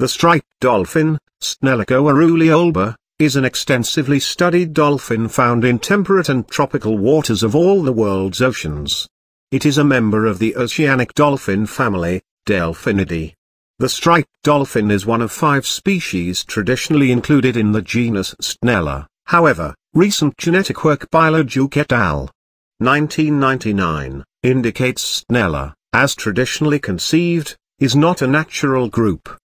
The striped dolphin, Stenella coerulea is an extensively studied dolphin found in temperate and tropical waters of all the world's oceans. It is a member of the oceanic dolphin family, Delphinidae. The striped dolphin is one of five species traditionally included in the genus Stenella, however, recent genetic work by LeDuc et al. 1999, indicates Stenella, as traditionally conceived, is not a natural group.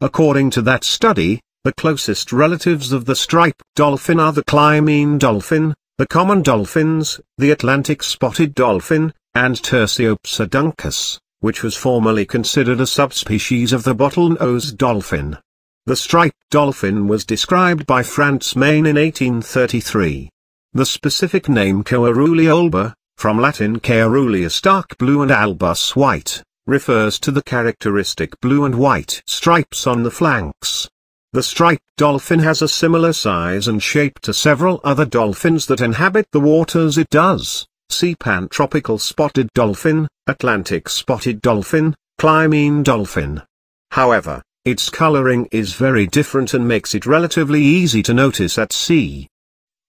According to that study, the closest relatives of the striped dolphin are the Clymene dolphin, the common dolphins, the Atlantic spotted dolphin, and Tursiops aduncus, which was formerly considered a subspecies of the bottlenose dolphin. The striped dolphin was described by Franz Meyen in 1833. The specific name coeruleoalba, from Latin Caeruleus dark blue and albus white, refers to the characteristic blue and white stripes on the flanks. The striped dolphin has a similar size and shape to several other dolphins that inhabit the waters it does, see pantropical spotted dolphin, Atlantic spotted dolphin, Clymene dolphin. However, its coloring is very different and makes it relatively easy to notice at sea.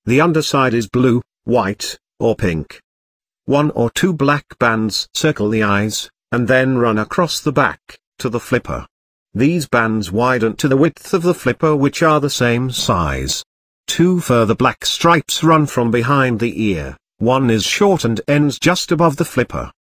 The underside is blue, white, or pink. One or two black bands circle the eyes, and then run across the back, to the flipper. These bands widen to the width of the flipper which are the same size. Two further black stripes run from behind the ear, one is short and ends just above the flipper.